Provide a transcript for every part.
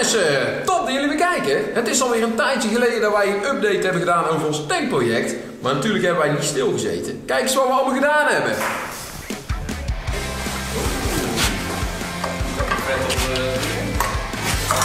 mensen, top dat jullie weer kijken. Het is alweer een tijdje geleden dat wij een update hebben gedaan over ons tankproject. Maar natuurlijk hebben wij niet stilgezeten. Kijk eens wat we allemaal gedaan hebben.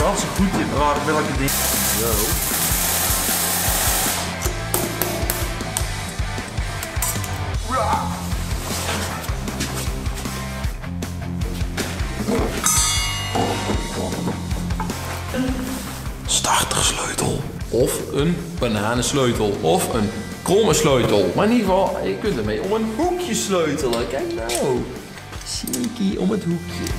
Wat een goedje, waar welke ding. startersleutel. Of een bananensleutel. Of een kromme sleutel. Maar in ieder geval, je kunt ermee om een hoekje sleutelen. Kijk nou. Sneaky om het hoekje.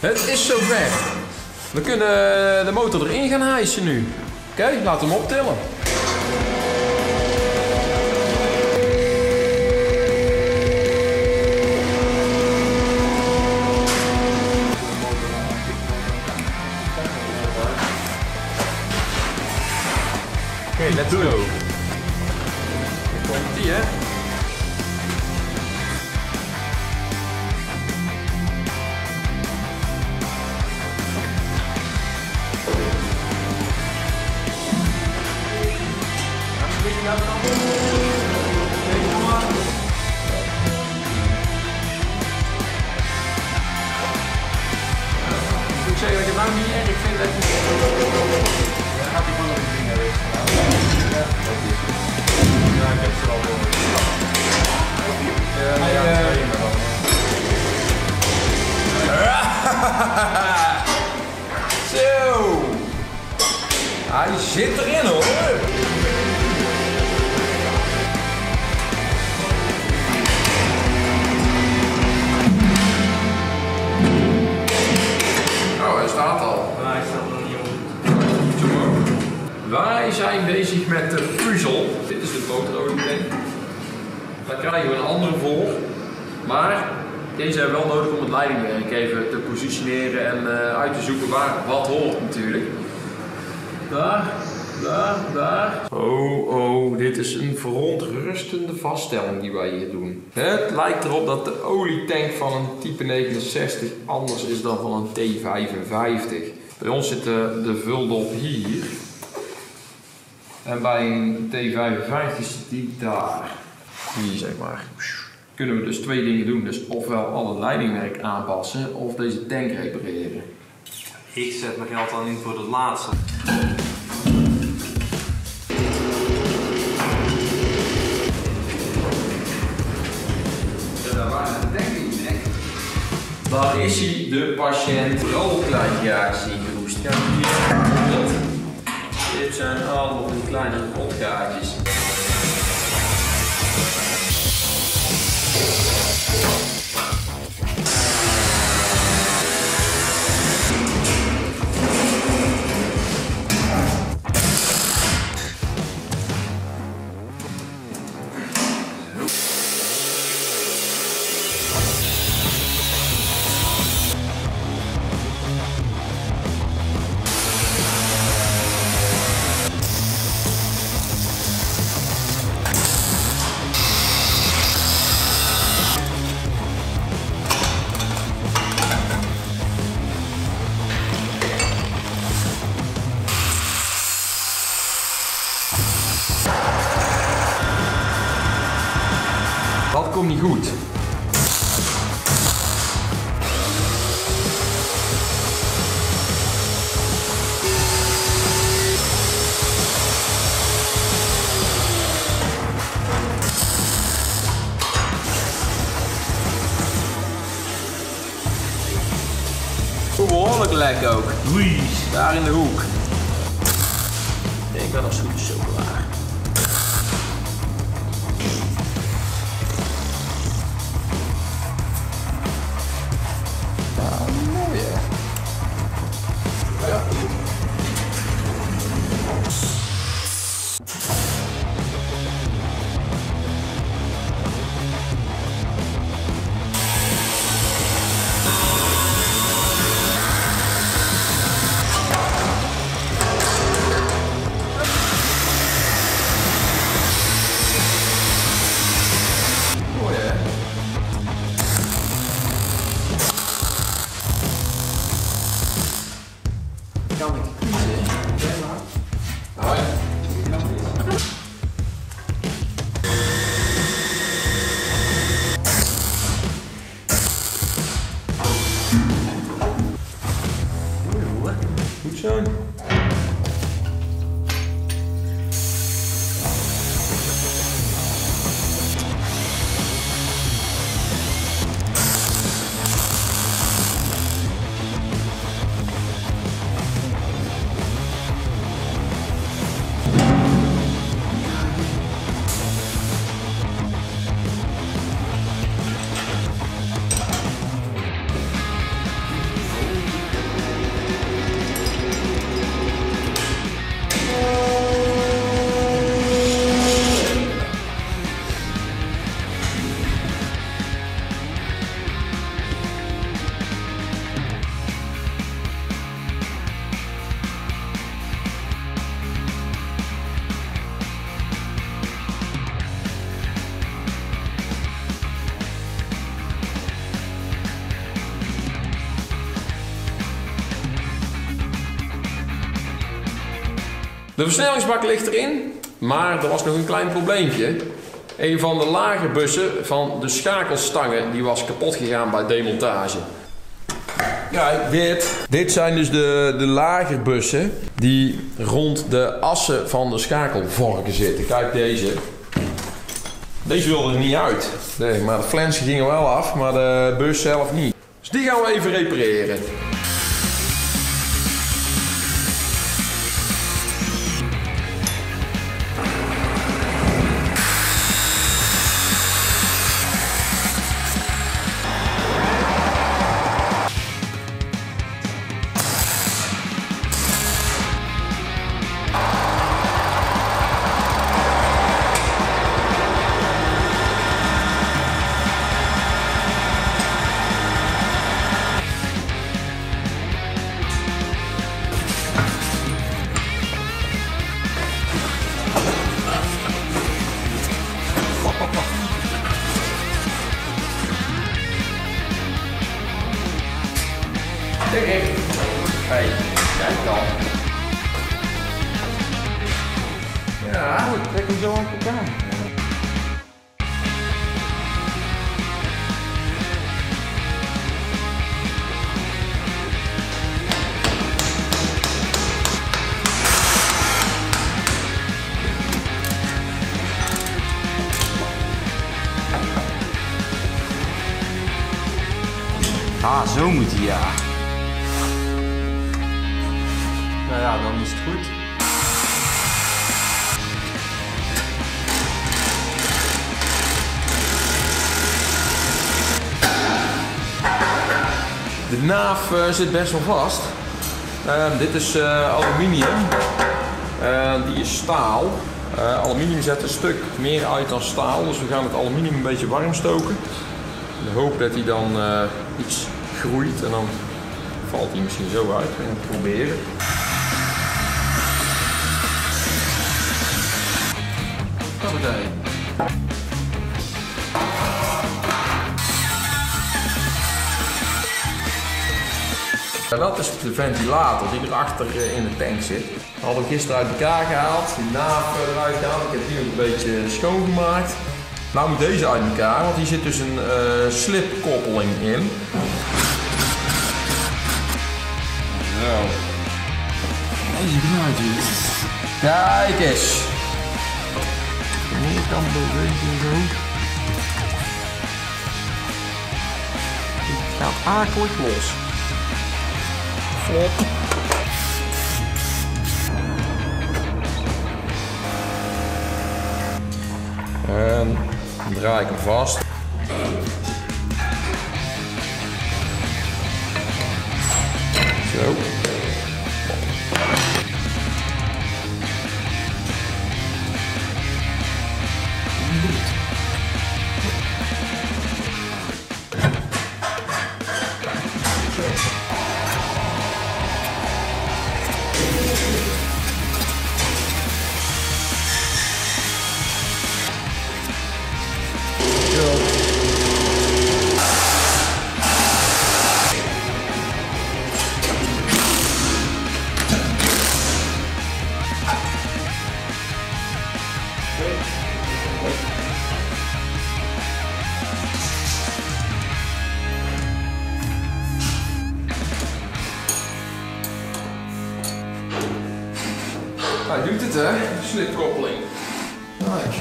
Het is zover. We kunnen de motor erin gaan hijsen nu. Oké, we hem optillen. right, let's go. Zit erin hoor! Oh, hij staat al. Maar snap nog niet om. Wij zijn bezig met de puzzel. Dit is de motorolietank. Daar krijgen we een andere voor. Maar deze hebben we wel nodig om het leidingwerk even te positioneren en eh, uit te zoeken waar wat hoort natuurlijk. Daar, daar, daar. Oh, oh, dit is een verontrustende vaststelling die wij hier doen. Het lijkt erop dat de olietank van een type 69 anders is dan van een T55. Bij ons zit de, de vuldop hier. En bij een T55 zit die daar. Hier zeg maar. Kunnen we dus twee dingen doen. Dus ofwel alle leidingwerk aanpassen of deze tank repareren. Ik zet mijn geld dan in voor het laatste. Daar is hij, de patiënt. Rolkleintjes ingeroest. Kijk hier. Dit zijn allemaal kleine rotgaatjes. Komt niet goed. Behoorlijk lek ook. Daar in de hoek. Ik ben als het goed trong này. Đấy. De versnellingsbak ligt erin, maar er was nog een klein probleempje. Een van de lage bussen van de schakelstangen die was kapot gegaan bij demontage. Kijk, dit. Dit zijn dus de, de lagerbussen die rond de assen van de schakelvorken zitten. Kijk deze. Deze wilde er niet uit. Nee, maar de flansen gingen wel af, maar de bus zelf niet. Dus die gaan we even repareren. Ja, goed, trek hem zo aan elkaar. Ah, zo moet hij, ja. Nou ja, dan is het goed. De naaf eh, zit best wel vast. Eh, dit is eh, aluminium. Eh, die is staal. Eh, aluminium zet een stuk meer uit dan staal, dus we gaan het aluminium een beetje warm stoken. In de hoop dat hij dan iets groeit en dan valt hij misschien zo uit. Het proberen. Hoppatee. En dat is de ventilator die erachter eh, in de tank zit. Dat hadden we gisteren uit elkaar gehaald, die naaf eh, eruit gehaald. Ik heb die ook een beetje schoongemaakt. Nou moet deze uit elkaar, want hier zit dus een eh, slipkoppeling in. Zo. Deze knaartjes. Kijk eens. Hier kan bewegen zo. Het gaat akelig los. En dan draai ik hem vast. Zo. Het hè, slipkoppeling. Kijk.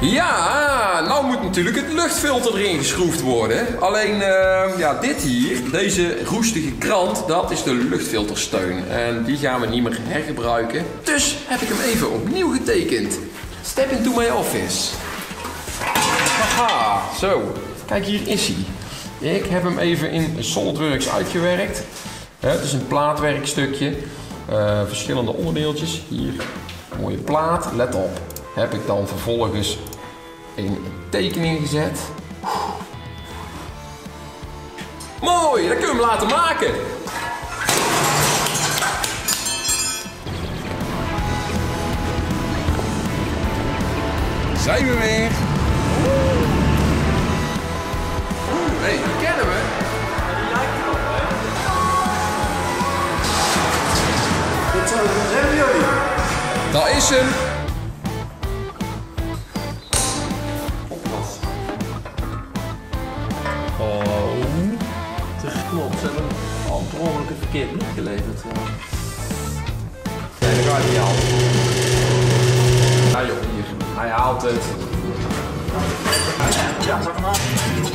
Ja, natuurlijk het luchtfilter erin geschroefd worden. Alleen, eh, ja, dit hier, deze roestige krant, dat is de luchtfiltersteun. En die gaan we niet meer hergebruiken. Dus heb ik hem even opnieuw getekend. Step into my office. Haha, zo. Kijk, hier is hij. Ik heb hem even in SolidWorks uitgewerkt. Het is een plaatwerkstukje. Eh, verschillende onderdeeltjes. Hier, mooie plaat. Let op. Heb ik dan vervolgens een tekening gezet. Mooi, dan kunnen we hem laten maken. Zijn we weer? Hé, hey, die kennen we. Dit jullie. Dat is hem. Ongeluk een verkeerd licht geleverd. Nee, dat gaat niet. Ja joh, hier. Hij haalt het.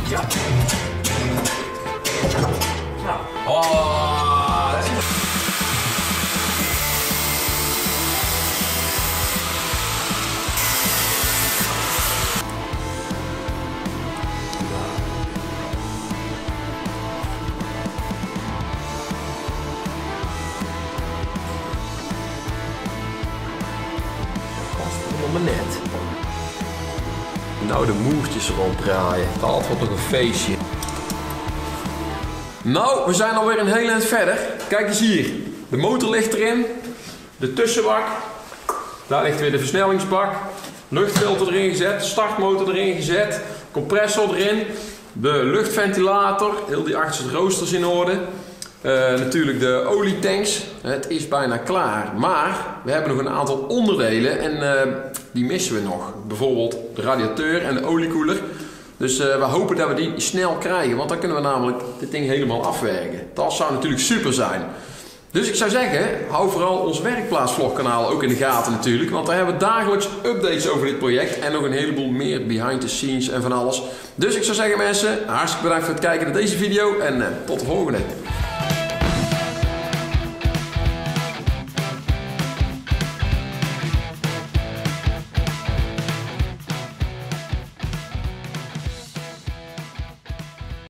Ja. Ja. Oh, Nou de moertjes ronddraaien. Dat wordt nog een feestje. Nou, we zijn alweer een heel eind verder. Kijk eens hier. De motor ligt erin. De tussenbak. Daar ligt weer de versnellingsbak. Luchtfilter erin gezet. Startmotor erin gezet. Compressor erin. De luchtventilator. Heel die achterste roosters in orde. Eh, natuurlijk de olietanks. Het is bijna klaar. Maar we hebben nog een aantal onderdelen en eh, die missen we nog. Bijvoorbeeld de radiateur en de oliekoeler. Dus eh, we hopen dat we die snel krijgen, want dan kunnen we namelijk dit ding helemaal afwerken. Dat zou natuurlijk super zijn. Dus ik zou zeggen, hou vooral ons werkplaatsvlogkanaal ook in de gaten natuurlijk. Want daar hebben we dagelijks updates over dit project. En nog een heleboel meer behind the scenes en van alles. Dus ik zou zeggen mensen, hartstikke bedankt voor het kijken naar deze video. En tot de volgende.